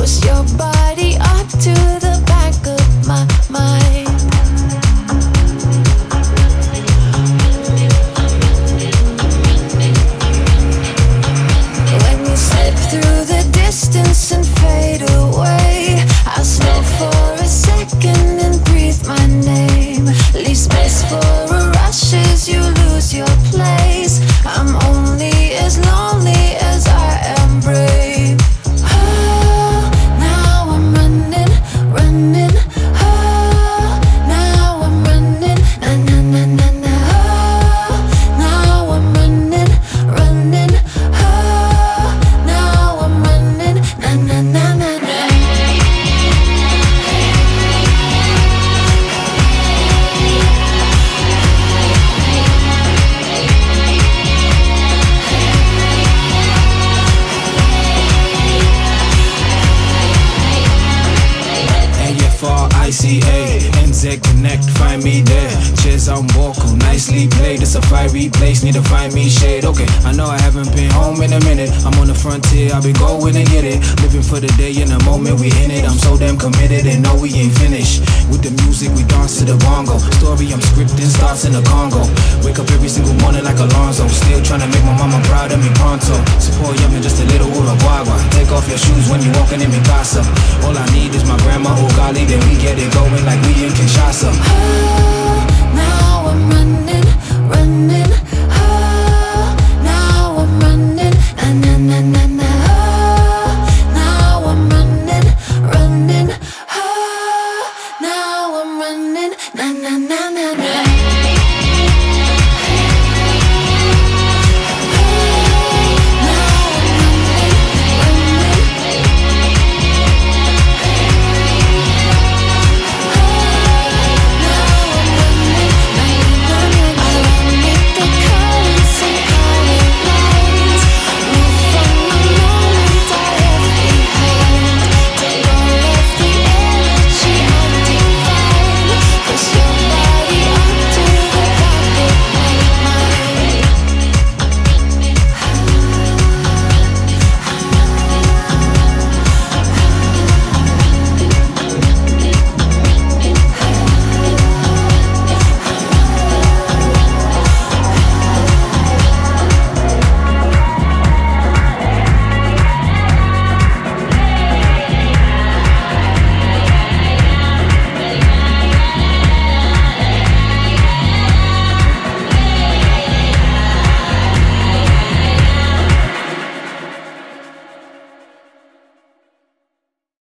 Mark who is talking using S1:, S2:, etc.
S1: Push your body up to the back of my mind. When slip through the distance and
S2: A-F-R-I-C-A NZ Connect, find me there. Cheers on Walko, oh, nicely played. It's a fiery place, need to find me shade. Okay, I know I haven't been home in a minute. I'm on the frontier, I'll be going to get it. Living for the day in the moment, we in it. I'm so damn committed and know we ain't finished. With the music, we dance to the bongo. Story I'm scripting starts in the Congo. Wake up every single morning like Alonzo. Still trying to make my mama proud of me pronto. Support and just a little urwagwa Take off your shoes when you walking in mi casa All I need is my grandma oh Ugali Then we get it going like we in Kinshasa